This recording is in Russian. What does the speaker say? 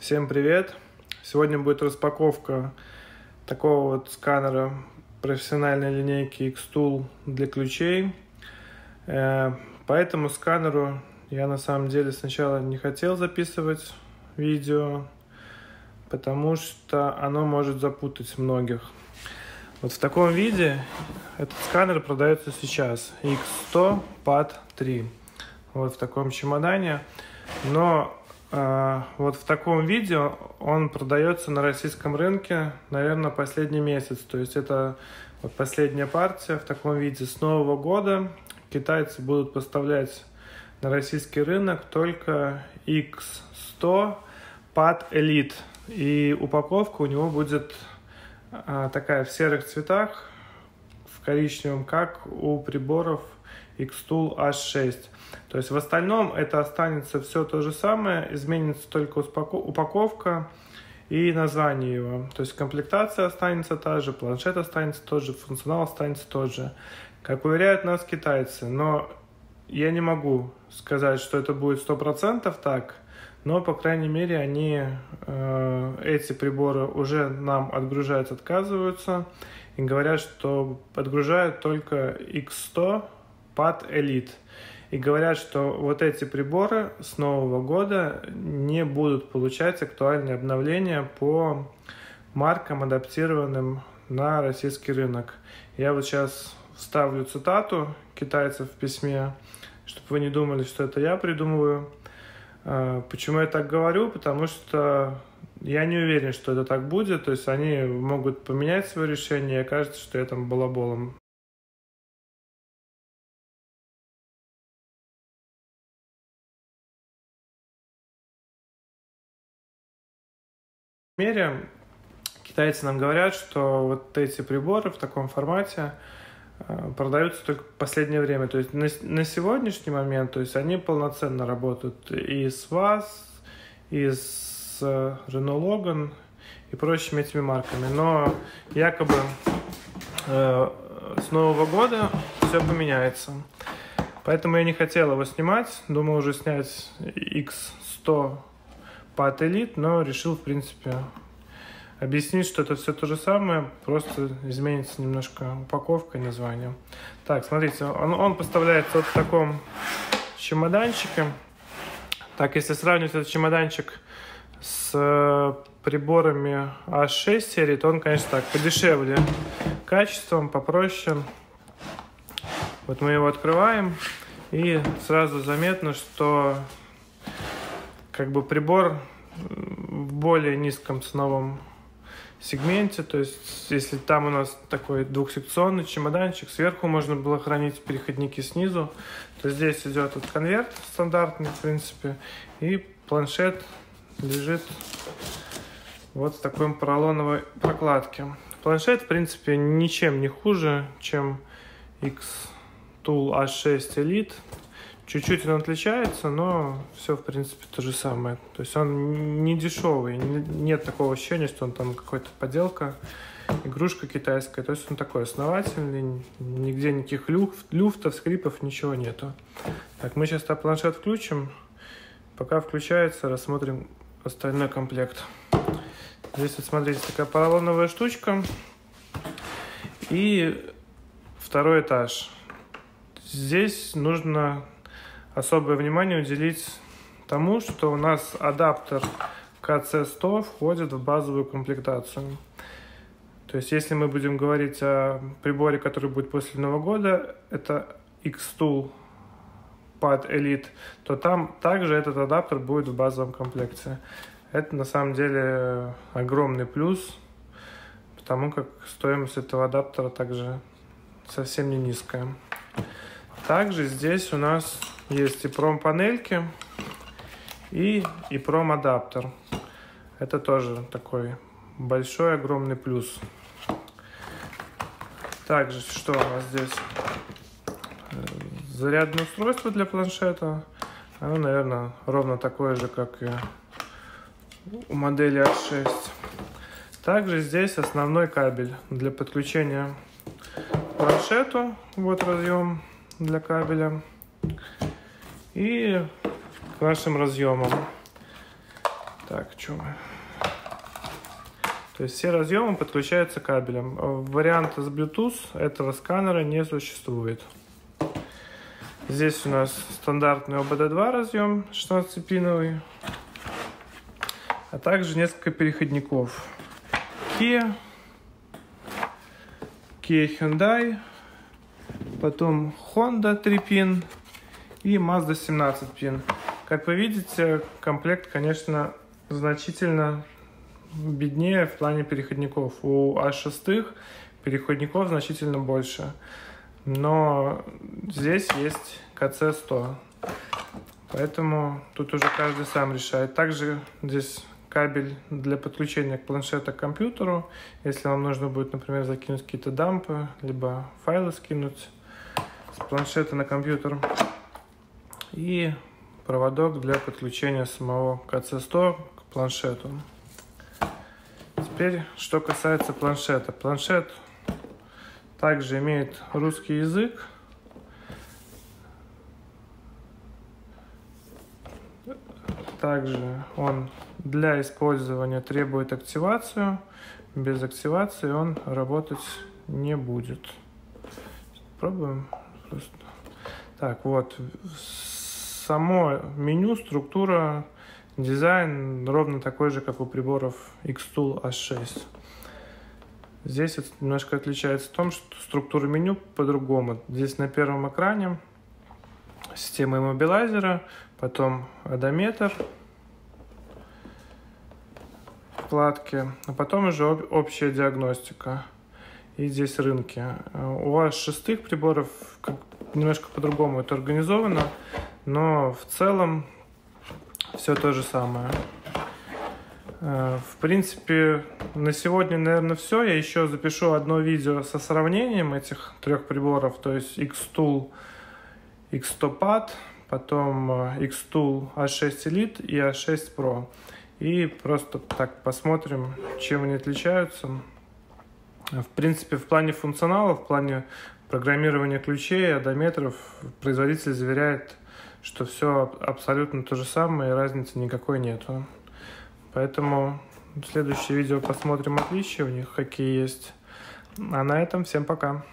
Всем привет! Сегодня будет распаковка такого вот сканера профессиональной линейки X-Tool для ключей. Э, по этому сканеру я на самом деле сначала не хотел записывать видео, потому что оно может запутать многих. Вот в таком виде этот сканер продается сейчас X100 PAD 3. Вот в таком чемодане. Но вот в таком виде он продается на российском рынке, наверное, последний месяц. То есть это вот последняя партия в таком виде. С Нового года китайцы будут поставлять на российский рынок только X100 Pad Elite. И упаковка у него будет а, такая в серых цветах, в коричневом, как у приборов X-Tool H6. То есть в остальном это останется все то же самое, изменится только упаковка и название его. То есть комплектация останется та же, планшет останется тот же, функционал останется тот же. Как уверяют нас китайцы, но я не могу сказать, что это будет 100% так, но, по крайней мере, они э, эти приборы уже нам отгружать отказываются и говорят, что отгружают только X100 Pad Elite. И говорят, что вот эти приборы с нового года не будут получать актуальные обновления по маркам, адаптированным на российский рынок. Я вот сейчас вставлю цитату китайцев в письме, чтобы вы не думали, что это я придумываю. А, почему я так говорю? Потому что я не уверен, что это так будет. То есть они могут поменять свое решение, и кажется, что я там балаболом мере китайцы нам говорят, что вот эти приборы в таком формате э, продаются только в последнее время. То есть на, на сегодняшний момент, то есть они полноценно работают и с ВАЗ, и с э, Renault Logan и прочими этими марками. Но якобы э, с Нового года все поменяется. Поэтому я не хотел его снимать. Думал уже снять X100 под элит, но решил, в принципе, объяснить, что это все то же самое, просто изменится немножко упаковка и название. Так, смотрите, он, он поставляется вот в таком чемоданчике. Так, если сравнивать этот чемоданчик с э, приборами А6 серии, то он, конечно, так, подешевле качеством, попроще. Вот мы его открываем, и сразу заметно, что как бы прибор в более низком ценовом сегменте, то есть если там у нас такой двухсекционный чемоданчик, сверху можно было хранить переходники снизу, то здесь идет вот конверт стандартный, в принципе, и планшет лежит вот в такой поролоновой прокладке. Планшет, в принципе, ничем не хуже, чем X-Tool H6 Elite. Чуть-чуть он отличается, но все, в принципе, то же самое. То есть он не дешевый, нет такого ощущения, что он там какой-то поделка, игрушка китайская. То есть он такой основательный, нигде никаких люфт, люфтов, скрипов, ничего нету. Так, мы сейчас планшет включим. Пока включается, рассмотрим остальной комплект. Здесь вот, смотрите, такая поролоновая штучка. И второй этаж. Здесь нужно особое внимание уделить тому, что у нас адаптер KC100 входит в базовую комплектацию. То есть, если мы будем говорить о приборе, который будет после Нового года, это X-Tool Pad Elite, то там также этот адаптер будет в базовом комплекте. Это на самом деле огромный плюс, потому как стоимость этого адаптера также совсем не низкая. Также здесь у нас есть и пром-панельки, и, и пром-адаптер. Это тоже такой большой, огромный плюс. Также, что у нас здесь? Зарядное устройство для планшета. Оно, наверное, ровно такое же, как и у модели A6. Также здесь основной кабель для подключения к планшету. Вот разъем для кабеля и к нашим разъемам. Так, что мы? То есть все разъемы подключаются кабелем. Варианта с Bluetooth этого сканера не существует. Здесь у нас стандартный OBD2 разъем 16-пиновый, а также несколько переходников. Kia, Kia Hyundai, потом Honda 3 пин и Mazda 17 пин. Как вы видите, комплект, конечно, значительно беднее в плане переходников. У А6 переходников значительно больше. Но здесь есть КЦ-100. Поэтому тут уже каждый сам решает. Также здесь кабель для подключения к планшета к компьютеру. Если вам нужно будет, например, закинуть какие-то дампы, либо файлы скинуть с планшета на компьютер. И проводок для подключения самого КЦ-100 к планшету. Теперь, что касается планшета. Планшет также имеет русский язык. Также он для использования требует активацию. Без активации он работать не будет. Пробуем. Так, вот. Само меню, структура Дизайн ровно такой же, как у приборов Xtool H6. Здесь это немножко отличается в том, что структура меню по-другому. Здесь на первом экране система иммобилайзера, потом одометр, вкладки, а потом уже общая диагностика. И здесь рынки. У вас шестых приборов немножко по-другому это организовано, но в целом все то же самое. Э, в принципе, на сегодня, наверное, все. Я еще запишу одно видео со сравнением этих трех приборов, то есть X-Tool, X100Pad, потом э, X-Tool A6 Elite и A6 Pro. И просто так посмотрим, чем они отличаются. В принципе, в плане функционала, в плане программирования ключей, одометров, производитель заверяет что все абсолютно то же самое, и разницы никакой нету. Поэтому в следующее видео посмотрим отличия у них, какие есть. А на этом всем пока.